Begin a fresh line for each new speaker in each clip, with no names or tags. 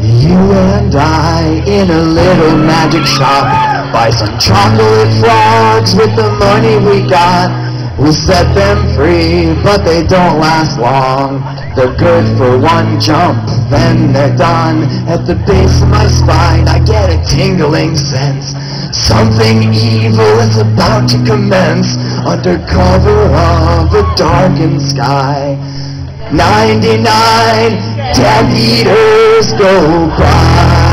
You and I in a little magic shop. Buy some chocolate frogs with the money we got. We'll set them free, but they don't last long. They're good for one jump, then they're done. At the base of my spine I get a tingling sense. Something evil is about to commence Under cover of a darkened sky 99 Death Eaters go by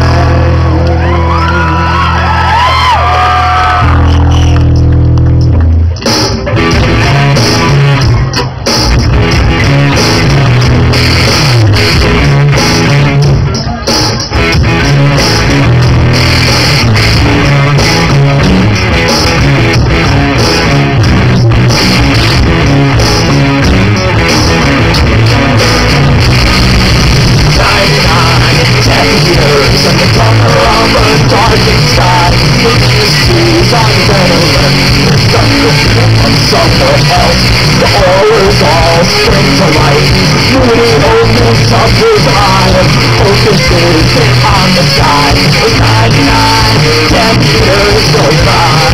The horrors all spring to light Beauty only suffers on Focuses on the sky With 99 damn years go by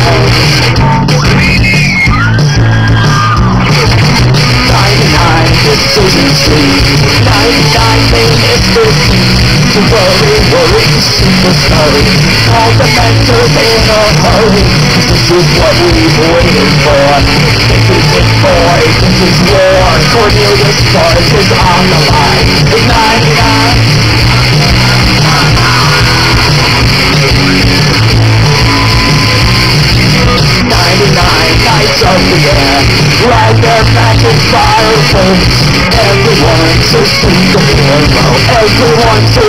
99 decision tree 99 main mystery to worry, worry, super All the mentors in a hurry. This is what we've waited for Isn't this is war Cornelius Buzz is on the line It's 99 Ninety-nine nights of the their boats Everyone to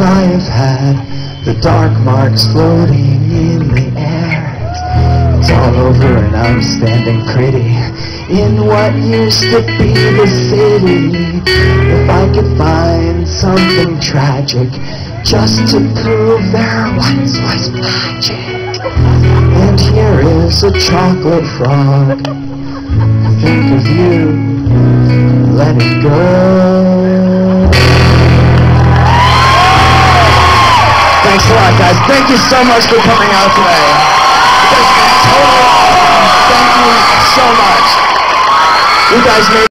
I have had The dark marks floating in the air It's all over and I'm standing pretty In what used to be the city. If I could find something tragic Just to prove there once was magic. And here is a chocolate frog. I Think of you. Let it go Thank you so much for coming out today. Been totally awesome. Thank you so much. You guys made